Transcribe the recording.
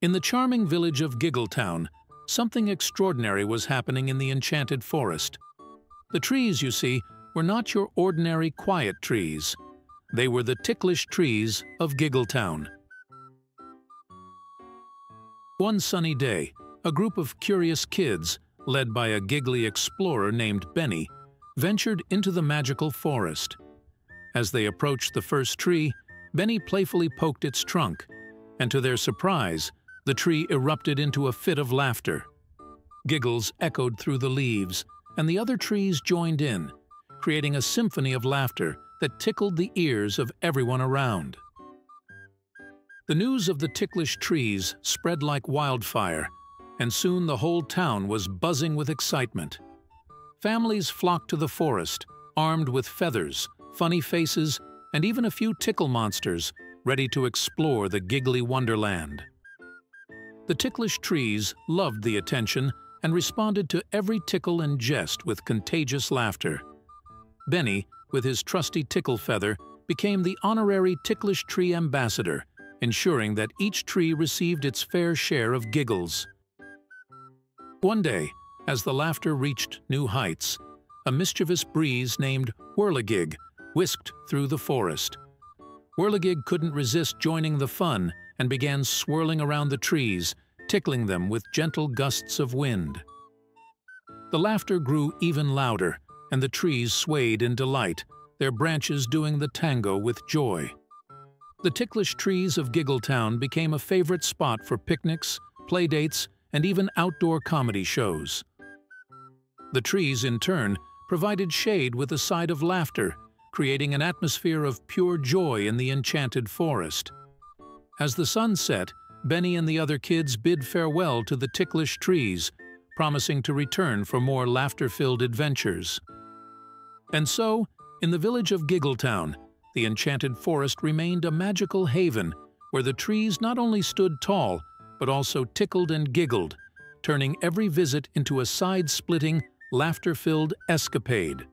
In the charming village of Giggletown, something extraordinary was happening in the enchanted forest. The trees, you see, were not your ordinary quiet trees. They were the ticklish trees of Giggletown. One sunny day, a group of curious kids, led by a giggly explorer named Benny, ventured into the magical forest. As they approached the first tree, Benny playfully poked its trunk, and to their surprise, the tree erupted into a fit of laughter. Giggles echoed through the leaves, and the other trees joined in, creating a symphony of laughter that tickled the ears of everyone around. The news of the ticklish trees spread like wildfire, and soon the whole town was buzzing with excitement. Families flocked to the forest, armed with feathers, funny faces, and even a few tickle monsters ready to explore the giggly wonderland. The ticklish trees loved the attention and responded to every tickle and jest with contagious laughter. Benny, with his trusty tickle feather, became the honorary ticklish tree ambassador, ensuring that each tree received its fair share of giggles. One day, as the laughter reached new heights, a mischievous breeze named Whirligig whisked through the forest. Whirligig couldn't resist joining the fun and began swirling around the trees, tickling them with gentle gusts of wind. The laughter grew even louder, and the trees swayed in delight, their branches doing the tango with joy. The ticklish trees of Giggletown became a favorite spot for picnics, playdates, and even outdoor comedy shows. The trees, in turn, provided shade with a side of laughter, creating an atmosphere of pure joy in the enchanted forest. As the sun set, Benny and the other kids bid farewell to the ticklish trees, promising to return for more laughter-filled adventures. And so, in the village of Giggletown, the enchanted forest remained a magical haven where the trees not only stood tall, but also tickled and giggled, turning every visit into a side-splitting, laughter-filled escapade.